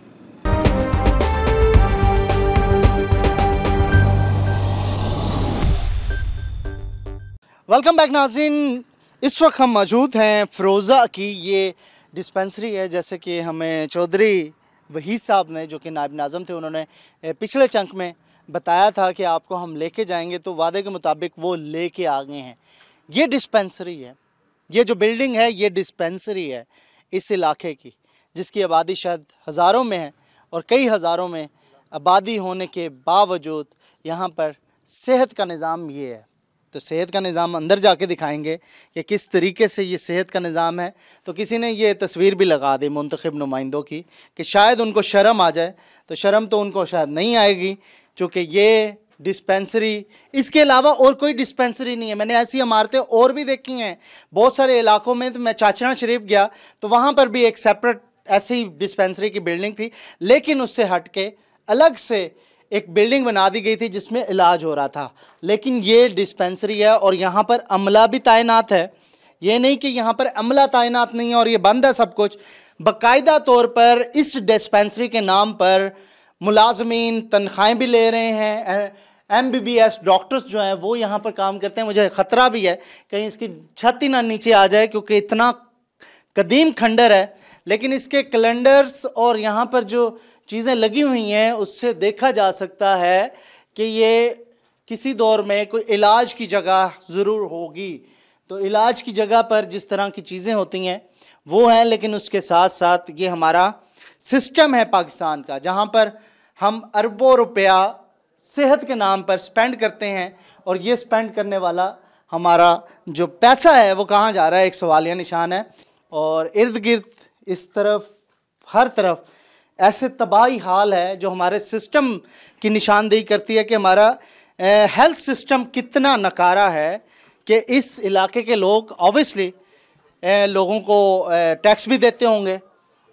वेलकम बैक नाजरीन। इस वक्त हम मौजूद हैं फ़िरोज़ा की। ये डिस्पेंसरी है, जैसे कि हमें चौधरी वहीद साहब ने, जो कि नायब नाज़म थे, उन्होंने पिछले चंक में बताया था कि आपको हम लेके जाएँगे तो वादे के मुताबिक वो लेके आ गए हैं। ये डिस्पेंसरी है। ये जो बिल्डिंग है, ये डिस्पेंसरी है इस इलाके की, जिसकी आबादी शायद हज़ारों में है और कई हज़ारों में आबादी होने के बावजूद यहाँ पर सेहत का निज़ाम ये है। तो सेहत का निज़ाम अंदर जाके दिखाएँगे कि किस तरीके से ये सेहत का निज़ाम है। तो किसी ने ये तस्वीर भी लगा दी मुंतखब नुमाइंदों की कि शायद उनको शर्म आ जाए तो शर्म तो उनको शायद नहीं आएगी, क्योंकि ये डिस्पेंसरी इसके अलावा और कोई डिस्पेंसरी नहीं है। मैंने ऐसी इमारतें और भी देखी हैं। बहुत सारे इलाकों में तो मैं चाचना शरीफ गया तो वहाँ पर भी एक सेपरेट ऐसी डिस्पेंसरी की बिल्डिंग थी, लेकिन उससे हट के अलग से एक बिल्डिंग बना दी गई थी, जिसमें इलाज हो रहा था। लेकिन ये डिस्पेंसरी है और यहाँ पर अमला भी तैनात है। ये नहीं कि यहाँ पर अमला तैनात नहीं है और ये बंद है सब कुछ। बाकायदा तौर पर इस डिस्पेंसरी के नाम पर मुलाजमीन तनख्वाहें भी ले रहे हैं M B B S doctors जो हैं, वो यहाँ पर काम करते हैं। मुझे ख़तरा भी है कहीं इसकी छत ही ना नीचे आ जाए, क्योंकि इतना कदीम खंडर है। लेकिन इसके कैलेंडर्स और यहाँ पर जो चीज़ें लगी हुई हैं, उससे देखा जा सकता है कि ये किसी दौर में कोई इलाज की जगह ज़रूर होगी। तो इलाज की जगह पर जिस तरह की चीज़ें होती हैं, वो हैं, लेकिन उसके साथ साथ ये हमारा सिस्टम है पाकिस्तान का, जहाँ पर हम अरबों रुपया सेहत के नाम पर स्पेंड करते हैं और ये स्पेंड करने वाला हमारा जो पैसा है, वो कहाँ जा रहा है? एक सवालिया निशान है। और इर्द गिर्द इस तरफ़, हर तरफ़ ऐसे तबाही हाल है जो हमारे सिस्टम की निशानदेही करती है कि हमारा हेल्थ सिस्टम कितना नकारा है कि इस इलाके के लोग ऑब्वियसली लोगों को टैक्स भी देते होंगे।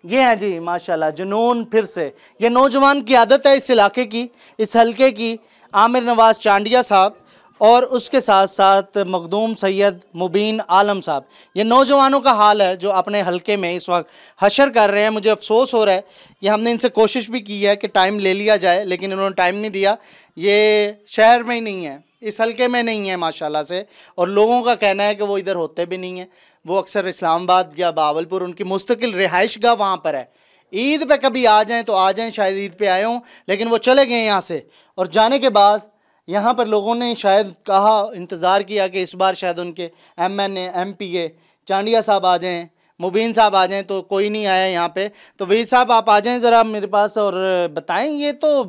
ये हैं जी, माशाल्लाह, जुनून फिर से। ये नौजवान की आदत है इस इलाके की, इस हलके की। आमिर नवाज़ चांडिया साहब और उसके साथ साथ मखदूम सैयद मुबीन आलम साहब। ये नौजवानों का हाल है जो अपने हलके में इस वक्त हशर कर रहे हैं। मुझे अफसोस हो रहा है कि हमने इनसे कोशिश भी की है कि टाइम ले लिया जाए, लेकिन इन्होंने टाइम नहीं दिया। ये शहर में ही नहीं है, इस हलके में नहीं है, माशाल्लाह से। और लोगों का कहना है कि वो इधर होते भी नहीं हैं। वो अक्सर इस्लामाबाद या बावलपुर, उनकी मुस्तकिल रिहाइश गाह वहाँ पर है। ईद पे कभी आ जाएँ तो आ जाएँ, शायद ईद पे आए हों, लेकिन वो चले गए यहाँ से। और जाने के बाद यहाँ पर लोगों ने शायद कहा, इंतज़ार किया कि इस बार शायद उनके M N M P A, Chandia साहब आ जाएँ, मुबीन साहब आ जाएँ तो कोई नहीं आया यहाँ पे। तो वही साहब, आप आ जाएँ ज़रा मेरे पास और बताएँ, ये तो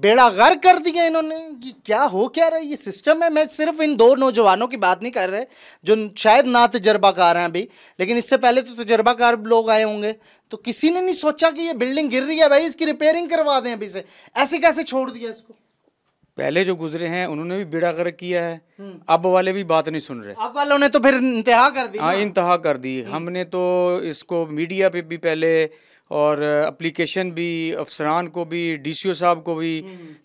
बेड़ा गर्क कर दिया इन्होंने। कि क्या हो क्या रहा है? ये सिस्टम है। मैं सिर्फ़ इन दो नौजवानों की बात नहीं कर रहे जो शायद ना तजर्बाकार हैं अभी लेकिन इससे पहले तो तजर्बाकार लोग आए होंगे। तो किसी ने नहीं सोचा कि ये बिल्डिंग गिर रही है भाई इसकी रिपेयरिंग करवा दें अभी से। ऐसे कैसे छोड़ दिया इसको? पहले जो गुजरे हैं उन्होंने भी बेड़ा गर्क किया है। अब वाले भी बात नहीं सुन रहे। अब वालों ने तो फिर इंतहा कर दी हाँ इंतहा कर दी। हमने तो इसको मीडिया पे भी पहले और अप्लीकेशन भी अफसरान को भी डीसीओ साहब को भी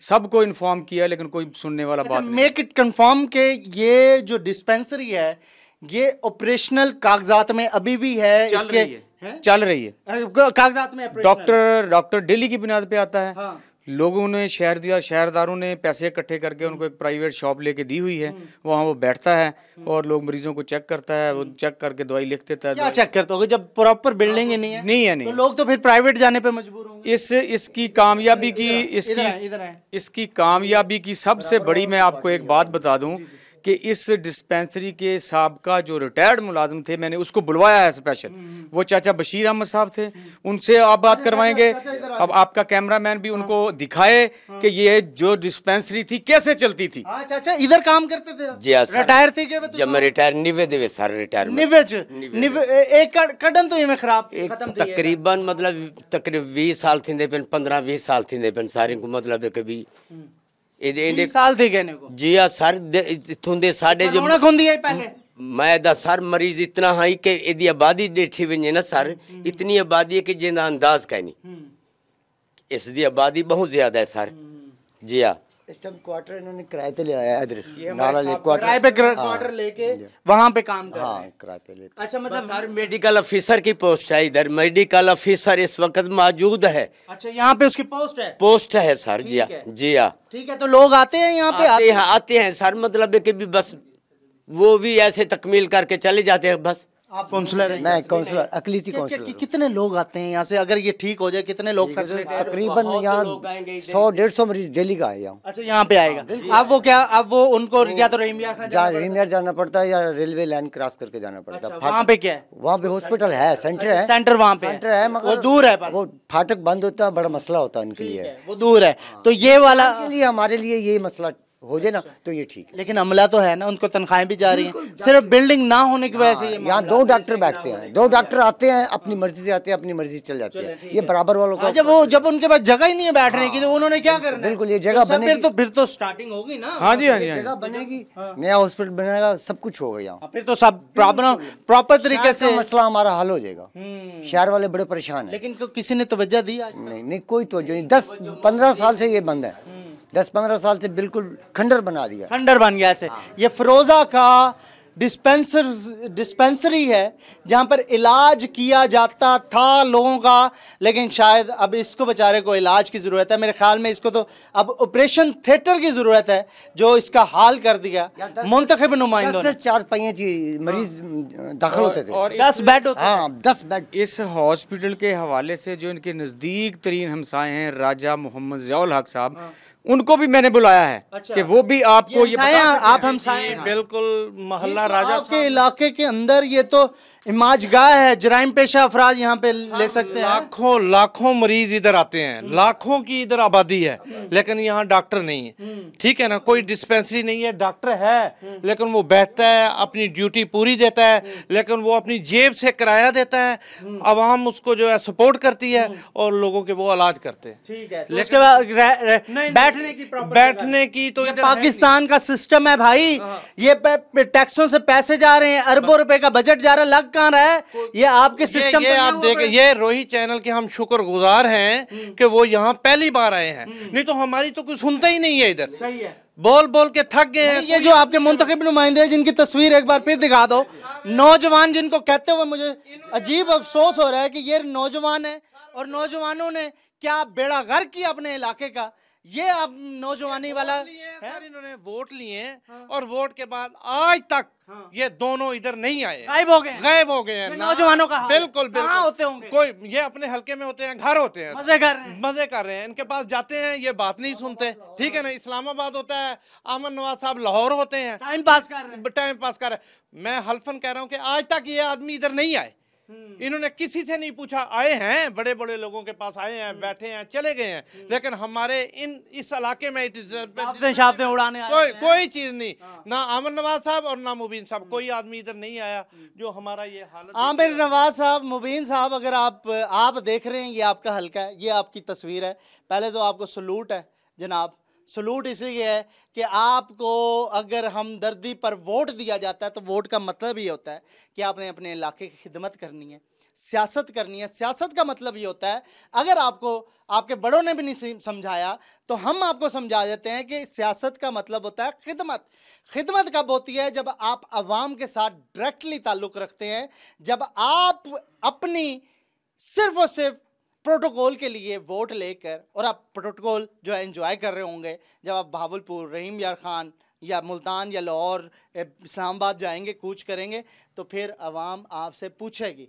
सबको इन्फॉर्म किया लेकिन कोई सुनने वाला अच्छा बात नहीं। मेक इट कंफर्म के ये जो डिस्पेंसरी है ये ऑपरेशनल कागजात में अभी भी है चल इसके रही है। है? चल रही है। कागजात में डॉक्टर डॉक्टर डेली की बुनियाद पे आता है। हाँ। लोगों ने शहर दिया शहरदारों ने पैसे इकट्ठे करके उनको एक प्राइवेट शॉप लेके दी हुई है। हम्म। वहाँ वो बैठता है और लोग मरीजों को चेक करता है वो चेक करके दवाई लिख देता है। क्या चेक करता होगा? जब प्रॉपर बिल्डिंग ही नहीं है नहीं है नहीं तो लोग तो फिर प्राइवेट जाने पे मजबूर होंगे। इस इसकी कामयाबी की इसकी इसकी कामयाबी की सबसे बड़ी मैं आपको एक बात बता दूँ कि इस डिस्पेंसरी के सबका जो रिटायर्ड मुलाजिम थे मैंने उसको बुलवाया है स्पेशल वो चाचा बशीर अहमद साहब थे। उनसे आप बात करवाएँगे। अब आपका कैमरामैन भी उनको दिखाए कि ये जो डिस्पेंसरी थी कैसे चलती थी। हाँ चाचा इधर काम करते थे। जी हाँ रिटायर थे क्या जब मैं रिटायर निवे देवे सर रिटायर निवे एक कड- कड़न तो इवें खराब खत्म थी तकरीबन मतलब तकरीबन 20 साल थींदे पेन 15 20 साल थींदे पेन सारे को मतलब कभी ਇਹਦੇ ਇਹਦੇ ਸਾਲ ਦੇ ਗਏ ਨੇ ਕੋ ਜੀ ਆ ਸਰ ਦੇ- ਦੇ ਸਾਡੇ ਜੋ ਰੌਣਕ ਹੁੰਦੀ ਹੈ ਪਹਿਲੇ। ਮੈਂ ਦਾ ਸਰ ਮਰੀਜ਼ ਇਤਨਾ ਹੈ ਕਿ ਇਹਦੀ ਆਬਾਦੀ ਦੇਖੀ ਵੰਜੇ ਨਾ ਸਰ। ਇਤਨੀ ਆਬਾਦੀ ਹੈ ਕਿ ਜਿਹਦਾ ਅੰਦਾਜ਼ ਕਹਿਨੀ ਹੂੰ। ਇਸ ਦੀ ਆਬਾਦੀ ਬਹੁਤ ਜ਼ਿਆਦਾ ਹੈ ਸਰ। ਜੀ ਆ। इस टाइम क्वार्टर इन्होंने किराए पे ले आया इधर। नाला ले किराए पे क्वार्टर लेके वहाँ पे काम कर रहे हाँ। हैं किराए पे ले अच्छा मतलब सर मेडिकल ऑफिसर की पोस्ट है इधर। मेडिकल ऑफिसर इस वक्त मौजूद है। अच्छा यहाँ पे उसकी पोस्ट है? पोस्ट है सर जी हाँ जी हाँ। ठीक है तो लोग आते हैं यहाँ पे? आते हैं आते हैं सर मतलब है कि बस वो भी ऐसे तकमील करके चले जाते हैं बस। आप काउंसलर हैं। मैं काउंसलर अकलीती काउंसलर कि- कितने लोग आते हैं यहाँ से? अगर ये ठीक हो जाए कितने लोग तकरीबन यहाँ सौ डेढ़ सौ मरीज़ डेली का है यहाँ। अच्छा यहाँ पे आएगा। अब वो क्या अब वो उनको या तो रहीम यार जाना पड़ता है? या रेलवे लाइन क्रॉस करके जाना पड़ता अच्छा, है वहाँ पे क्या है? वहाँ पे हॉस्पिटल है सेंटर है। सेंटर वहाँ पे सेंटर है मगर वो दूर है वो फाटक बंद होता है बड़ा मसला होता है उनके लिए। वो दूर है। तो ये वाला हमारे लिए ये मसला हो जाए ना तो ये ठीक है। लेकिन अमला तो है ना उनको तनख्वाहें भी जा रही हैं सिर्फ़ बिल्डिंग ना होने की वजह से यहाँ दो डॉक्टर बैठते हैं दो डॉक्टर आते हैं अपनी मर्ज़ी से आते हैं अपनी मर्ज़ी से चले जाते हैं। ये बराबर वालों का हाँ, जब वो जब उनके पास जगह ही नहीं है बैठने की तो उन्होंने क्या करना बिल्कुल ये जगह तो सब फिर तो फिर तो स्टार्टिंग होगी ना हाँ जी हाँ जी हाँ जगह बनेगी। नया हॉस्पिटल बनेगा सब कुछ होगा यहाँ हाँ, फिर तो सब प्रॉब्लम प्रॉपर तरीके से मसला हमारा हल हो जाएगा। हम्म, शहर वाले बड़े परेशान है। लेकिन किसी ने तवज्जो दी नहीं नहीं कोई तो नहीं। दस पंद्रह साल से ये बंद है। दस पंद्रह साल से बिल्कुल खंडर बना दिया। खंडर बन गया ऐसे। ये फिरोजा का डिस्पेंसर डिस्पेंसरी है जहाँ पर इलाज किया जाता था लोगों का लेकिन शायद अब इसको बेचारे को इलाज की ज़रूरत है। मेरे ख्याल में इसको तो अब ऑपरेशन थिएटर की ज़रूरत है जो इसका हाल कर दिया। मुंतखब नुमाइंदों ने चार पहिए की मरीज़ दाखिल होते थे। और दस बेड होते हाँ दस बेड इस हॉस्पिटल के हवाले से जो इनके नज़दीक तरीन हमसाए हैं राजा मोहम्मद जियाउल हक साहब उनको भी मैंने बुलाया है अच्छा। कि वो भी आपको ये आप हैं। हमसाए हैं। बिल्कुल मोहल्ला राजा के इलाके के अंदर ये तो इमाज गाह है जराइम पेशा अफराज यहाँ पे ले सकते हैं। लाखों लाखों मरीज़ इधर आते हैं। लाखों की इधर आबादी है लेकिन यहाँ डॉक्टर नहीं है। ठीक है ना कोई डिस्पेंसरी नहीं है डॉक्टर है लेकिन वो बैठता है अपनी ड्यूटी पूरी देता है लेकिन वो अपनी जेब से किराया देता है आवाम उसको जो है सपोर्ट करती है और लोगों के वो इलाज करते हैं। ठीक है तो बैठने की बैठने की तो ये है। पाकिस्तान का सिस्टम है भाई। ये पे- पे- टैक्सों से पैसे जा रहे हैं अरबों रुपए का बजट जा रहा है लग कहाँ रहा है? ये आपके ये, सिस्टम ये आप देखें ये रोहित चैनल के हम शुक्रगुजार हैं कि वो यहाँ पहली बार आए हैं। नहीं तो हमारी तो कोई सुनता ही नहीं है इधर। सही है। बोल बोल के थक गए हैं। ये जो आपके मुंतखब नुमाइंदे हैं, जिनकी तस्वीर एक बार फिर दिखा दो। नौजवान जिनको कहते हुए मुझे अजीब अफसोस हो रहा है कि ये नौजवान है और नौजवानों ने क्या बेड़ा गर्क किया अपने इलाके का? ये अब नौजवानी वाला सर इन्होंने वोट लिए हैं और वोट के बाद आज तक हाँ। ये दोनों इधर नहीं आए। गायब हो गए गायब हो गए हैं। नौजवानों का। बिल्कुल बिल्कुल। होते होंगे? कोई ये अपने हल्के में होते हैं घर होते हैं। मज़े कर रहे हैं। मज़े कर रहे हैं। इनके पास जाते हैं ये बात नहीं सुनते। ठीक है ना इस्लामाबाद होता है अमन नवाज़ साहब लाहौर होते हैं। टाइम पास कर रहे हैं। टाइम पास कर। मैं हल्फन कह रहा हूँ कि आज तक ये आदमी इधर नहीं आए। इन्होंने किसी से नहीं पूछा आए हैं बड़े बड़े लोगों के पास आए हैं बैठे हैं चले गए हैं। हम्म। लेकिन हमारे इन इस इलाके में शाफ्ते उड़ाने कोई कोई चीज़ नहीं। हाँ। ना आमिर नवाज़ साहब और ना मुबीन हम्म। साहब कोई आदमी इधर नहीं आया जो हमारा ये हालत आमिर नवाज़ साहब मुबीन साहब अगर आप आप देख रहे हैं ये आपका हल्का है ये आपकी तस्वीर है। पहले तो आपको सलूट है जनाब। सलूट इसलिए है कि आपको अगर हमदर्दी पर वोट दिया जाता है तो वोट का मतलब ये होता है कि आपने अपने इलाके की खिदमत करनी है, सियासत करनी है। सियासत का मतलब ये होता है, अगर आपको, आपके बड़ों ने भी नहीं समझाया तो हम आपको समझा देते हैं कि सियासत का मतलब होता है खिदमत। खिदमत कब होती है? जब आप आवाम के साथ डायरेक्टली ताल्लुक़ रखते हैं, जब आप अपनी सिर्फ़ और सिर्फ़ प्रोटोकॉल के लिए वोट लेकर और आप प्रोटोकॉल जो है एंजॉय कर रहे होंगे जब आप भावलपुर रहीम यार खान या मुल्तान या लाहौर इस्लामाबाद जाएँगे कूच करेंगे तो फिर आवाम आपसे पूछेगी।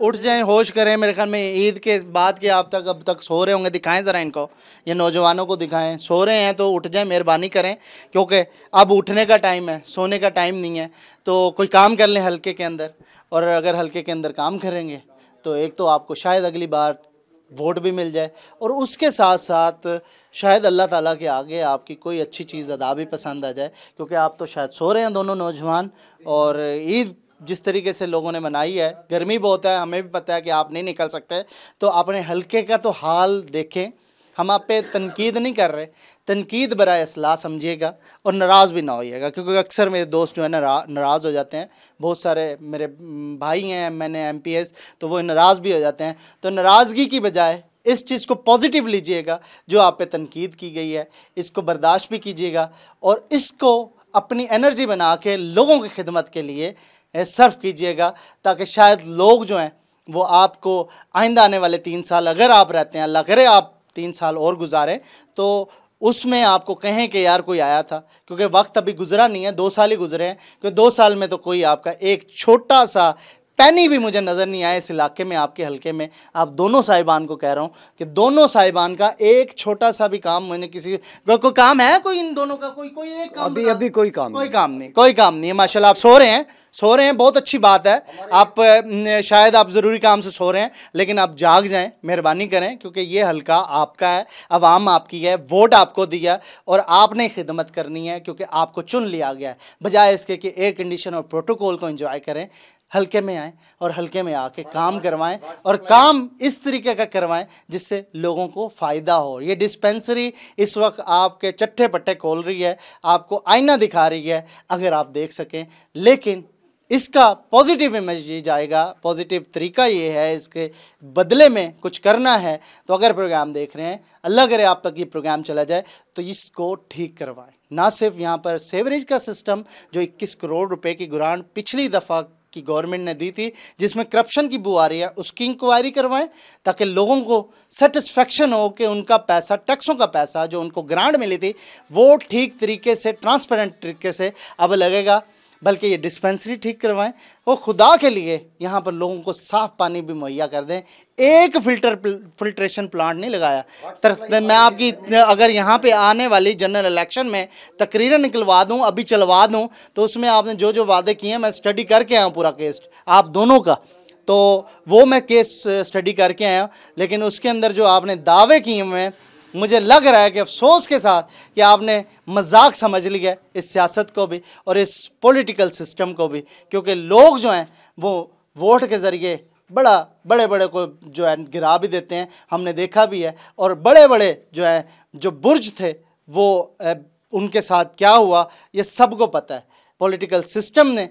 उठ जाएँ होश करें मेरे ख्याल में ईद के बाद के आप तक अब तक सो रहे होंगे दिखाएँ ज़रा इनको। ये नौजवानों को दिखाएँ सो रहे हैं तो उठ जाएँ मेहरबानी करें क्योंकि अब उठने का टाइम है सोने का टाइम नहीं है तो कोई काम कर लें हल्के के अंदर और अगर हल्के के अंदर काम करेंगे तो एक तो आपको शायद अगली बार वोट भी मिल जाए। और उसके साथ साथ शायद अल्लाह ताला के आगे आपकी कोई अच्छी चीज़ अदा भी पसंद आ जाए, क्योंकि आप तो शायद सो रहे हैं दोनों नौजवान। और ईद जिस तरीके से लोगों ने मनाई है, गर्मी बहुत है, हमें भी पता है कि आप नहीं निकल सकते। तो अपने हल्के का तो हाल देखें। हम आप पे तनकीद नहीं कर रहे। तनकीद बरा असलाह समझिएगा और नाराज़ भी ना होइएगा, क्योंकि अक्सर मेरे दोस्त जो है नारा, नाराज़ हो जाते हैं। बहुत सारे मेरे भाई हैं, मैंने एम पी एस तो वो नाराज़ भी हो जाते हैं। तो नाराज़गी की बजाय इस चीज़ को पॉजिटिव लीजिएगा, जो आप पे तनकीद की गई है। इसको बर्दाश्त भी कीजिएगा और इसको अपनी एनर्जी बना के लोगों की खिदमत के लिए सर्व कीजिएगा, ताकि शायद लोग जो हैं, वो आपको आइंदा आने वाले तीन साल अगर आप रहते हैं, अल्लाह करे आप तीन साल और गुजारें तो उसमें आपको कहें कि यार कोई आया था क्योंकि वक्त अभी गुजरा नहीं है दो साल ही गुजरे हैं क्योंकि दो साल में तो कोई आपका एक छोटा सा पैनी भी मुझे नज़र नहीं आया इस इलाके में आपके हल्के में। आप दोनों साहिबान को कह रहा हूँ कि दोनों साहिबान का एक छोटा सा भी काम मैंने किसी को, कोई काम है कोई इन दोनों का? कोई कोई एक काम अभी अभी कोई काम कोई काम नहीं कोई काम नहीं है माशाल्लाह आप सो रहे हैं। सो रहे हैं बहुत अच्छी बात है। आप शायद आप ज़रूरी काम से सो रहे हैं लेकिन आप जाग जाएँ मेहरबानी करें क्योंकि ये हल्का आपका है आवाम आपकी है वोट आपको दिया और आपने खिदमत करनी है क्योंकि आपको चुन लिया गया है। बजाय इसके कि एयर कंडीशन और प्रोटोकॉल को एंजॉय करें हल्के में आएँ और हल्के में आके काम करवाएँ और काम इस तरीके का करवाएँ जिससे लोगों को फ़ायदा हो। ये डिस्पेंसरी इस वक्त आपके चट्टे पट्टे खोल रही है आपको आईना दिखा रही है अगर आप देख सकें लेकिन इसका पॉजिटिव इमेज ये जाएगा। पॉजिटिव तरीका ये है, इसके बदले में कुछ करना है। तो अगर प्रोग्राम देख रहे हैं, अल्लाह करे आप तक ये प्रोग्राम चला जाए तो इसको ठीक करवाएँ। ना सिर्फ़ यहाँ पर सेवरेज का सिस्टम जो 21 करोड़ रुपए की ग्रांट पिछली दफ़ा की गवर्नमेंट ने दी थी, जिसमें करप्शन की बू आ रही है, उसकी इंक्वायरी करवाएँ, ताकि लोगों को सेटिस्फेक्शन हो कि उनका पैसा टैक्सों का पैसा, जो उनको ग्रांट मिली थी, वो ठीक तरीके से ट्रांसपेरेंट तरीके से अब लगेगा। बल्कि ये डिस्पेंसरी ठीक करवाएँ। वो खुदा के लिए यहाँ पर लोगों को साफ़ पानी भी मुहैया कर दें। एक फ़िल्टर फिल्ट्रेशन प्लांट नहीं लगाया। तर मैं आपकी अगर यहाँ पे आने वाली जनरल इलेक्शन में तकरीर निकलवा दूँ अभी चलवा दूँ तो उसमें आपने जो जो वादे किए हैं मैं स्टडी करके आया हूँ पूरा केस आप दोनों का। तो वो मैं केस स्टडी करके आया लेकिन उसके अंदर जो आपने दावे किए हुए हैं मुझे लग रहा है कि अफसोस के साथ कि आपने मज़ाक समझ लिया इस सियासत को भी और इस पॉलिटिकल सिस्टम को भी, क्योंकि लोग जो हैं, वो वोट के ज़रिए बड़ा बड़े बड़े को जो है गिरा भी देते हैं, हमने देखा भी है, और बड़े बड़े जो है, जो बुर्ज थे, वो उनके साथ क्या हुआ, ये सबको पता है। पॉलिटिकल सिस्टम ने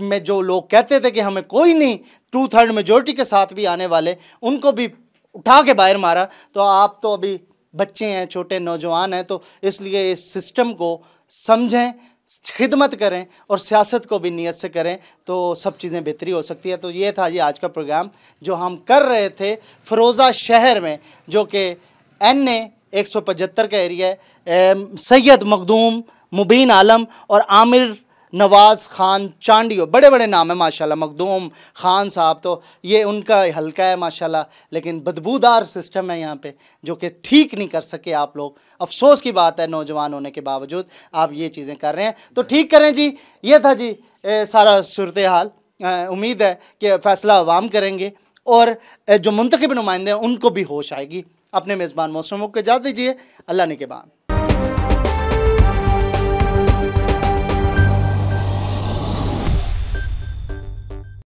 में जो लोग कहते थे कि हमें कोई नहीं टू थर्ड मेजोरिटी के साथ भी आने वाले, उनको भी उठा के बाहर मारा तो आप तो अभी बच्चे हैं, छोटे नौजवान हैं तो इसलिए इस सिस्टम को समझें, खिदमत करें और सियासत को भी नीयत से करें तो सब चीज़ें बेहतरी हो सकती है। तो ये था ये आज का प्रोग्राम जो हम कर रहे थे फ़रोज़ा शहर में, जो कि एन ए एक सौ पचहत्तर का एरिया है सैयद मखदूम मुबीन आलम और आमिर नवाज़ ख़ान चांडियो बड़े बड़े नाम है माशाल्लाह मखदूम ख़ान साहब तो ये उनका हल्का है माशाल्लाह लेकिन बदबूदार सिस्टम है यहाँ पे जो कि ठीक नहीं कर सके आप लोग। अफसोस की बात है नौजवान होने के बावजूद आप ये चीज़ें कर रहे हैं। तो ठीक करें जी ये था जी ए, सारा सूरत हाल उम्मीद है कि फ़ैसला अवाम करेंगे और जो मुंतखब नुमाइंदे हैं उनको भी होश आएगी। अपने मेज़बान मौसमों को जा दीजिए अल्लाह ने के बाद।